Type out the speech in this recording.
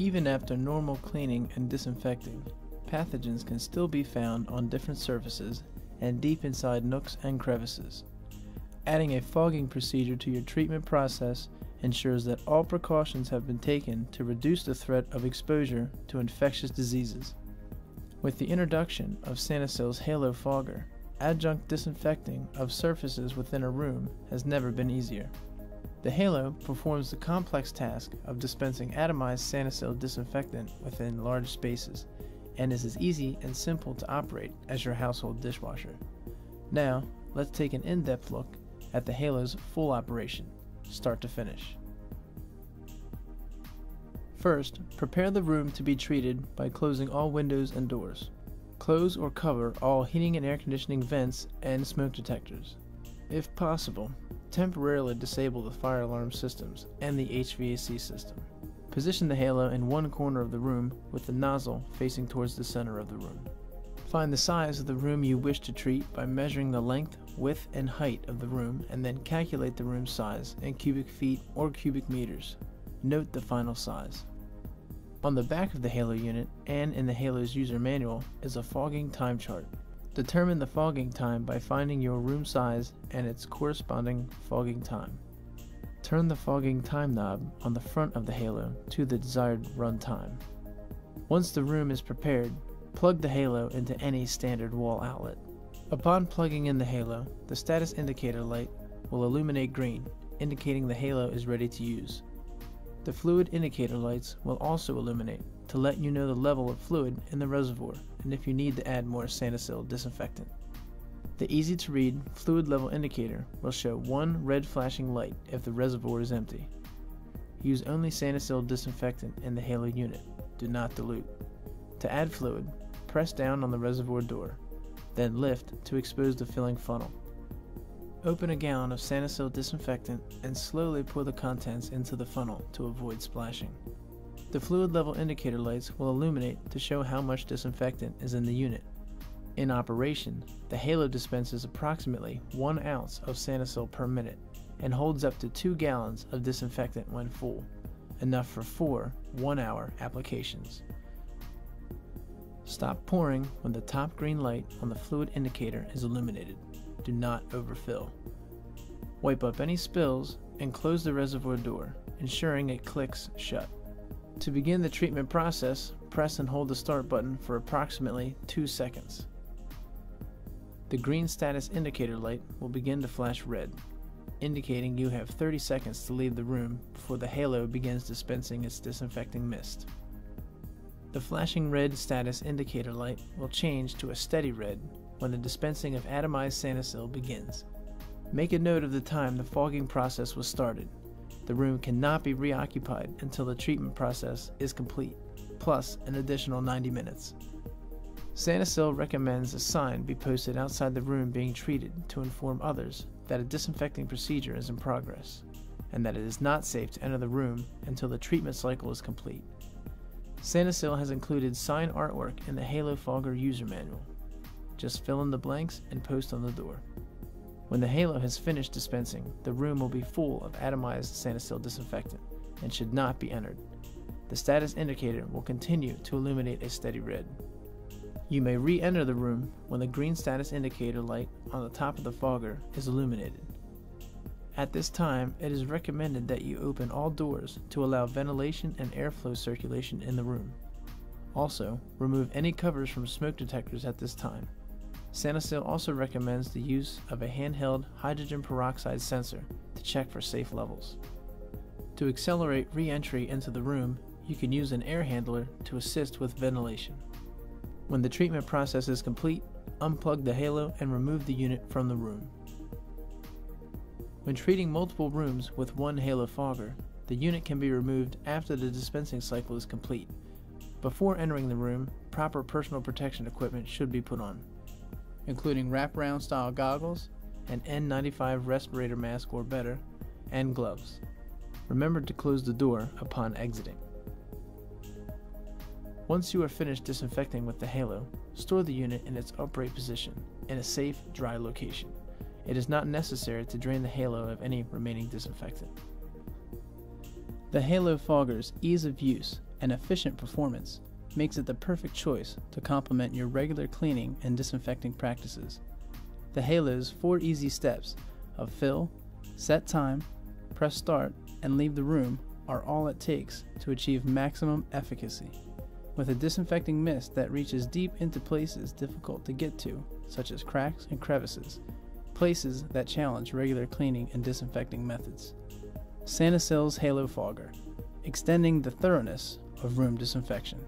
Even after normal cleaning and disinfecting, pathogens can still be found on different surfaces and deep inside nooks and crevices. Adding a fogging procedure to your treatment process ensures that all precautions have been taken to reduce the threat of exposure to infectious diseases. With the introduction of Sanosil's Halo Fogger, adjunct disinfecting of surfaces within a room has never been easier. The Halo performs the complex task of dispensing atomized Sanosil disinfectant within large spaces and is as easy and simple to operate as your household dishwasher. Now, let's take an in depth look at the Halo's full operation, start to finish. First, prepare the room to be treated by closing all windows and doors. Close or cover all heating and air conditioning vents and smoke detectors. If possible, temporarily disable the fire alarm systems and the HVAC system. Position the halo in one corner of the room with the nozzle facing towards the center of the room. Find the size of the room you wish to treat by measuring the length, width, and height of the room and then calculate the room size in cubic feet or cubic meters. Note the final size. On the back of the Halo unit and in the Halo's user manual is a fogging time chart. Determine the fogging time by finding your room size and its corresponding fogging time. Turn the fogging time knob on the front of the Halo to the desired run time. Once the room is prepared, plug the Halo into any standard wall outlet. Upon plugging in the Halo, the status indicator light will illuminate green, indicating the Halo is ready to use. The fluid indicator lights will also illuminate to let you know the level of fluid in the reservoir and if you need to add more Sanosil disinfectant. The easy to read fluid level indicator will show one red flashing light if the reservoir is empty. Use only Sanosil disinfectant in the Halo unit. Do not dilute. To add fluid, press down on the reservoir door, then lift to expose the filling funnel. Open a gallon of Sanosil disinfectant and slowly pour the contents into the funnel to avoid splashing. The fluid level indicator lights will illuminate to show how much disinfectant is in the unit. In operation, the Halo dispenses approximately 1 ounce of Sanosil per minute and holds up to 2 gallons of disinfectant when full, enough for 4 1 hour applications. Stop pouring when the top green light on the fluid indicator is illuminated. Do not overfill. Wipe up any spills and close the reservoir door, ensuring it clicks shut. To begin the treatment process, press and hold the start button for approximately 2 seconds. The green status indicator light will begin to flash red, indicating you have 30 seconds to leave the room before the halo begins dispensing its disinfecting mist. The flashing red status indicator light will change to a steady red when the dispensing of atomized Sanosil begins. Make a note of the time the fogging process was started the room cannot be reoccupied until the treatment process is complete, plus an additional 90 minutes. Sanosil recommends a sign be posted outside the room being treated to inform others that a disinfecting procedure is in progress, and that it is not safe to enter the room until the treatment cycle is complete. Sanosil has included sign artwork in the Halo Fogger user manual. Just fill in the blanks and post on the door. When the halo has finished dispensing, the room will be full of atomized Sanosil disinfectant and should not be entered. The status indicator will continue to illuminate a steady red. You may re-enter the room when the green status indicator light on the top of the fogger is illuminated. At this time, it is recommended that you open all doors to allow ventilation and airflow circulation in the room. Also, remove any covers from smoke detectors at this time. Sanosil also recommends the use of a handheld hydrogen peroxide sensor to check for safe levels. To accelerate re-entry into the room, you can use an air handler to assist with ventilation. When the treatment process is complete, unplug the halo and remove the unit from the room. When treating multiple rooms with one halo fogger, the unit can be removed after the dispensing cycle is complete. Before entering the room, proper personal protection equipment should be put on including wraparound style goggles, an N95 respirator mask or better, and gloves. Remember to close the door upon exiting. Once you are finished disinfecting with the halo, store the unit in its upright position in a safe, dry location. It is not necessary to drain the halo of any remaining disinfectant. The Halo Fogger's ease of use and efficient performance makes it the perfect choice to complement your regular cleaning and disinfecting practices. The Halo's four easy steps of fill, set time, press start, and leave the room are all it takes to achieve maximum efficacy. With a disinfecting mist that reaches deep into places difficult to get to, such as cracks and crevices, places that challenge regular cleaning and disinfecting methods. Sanosil's Halo Fogger, extending the thoroughness of room disinfection.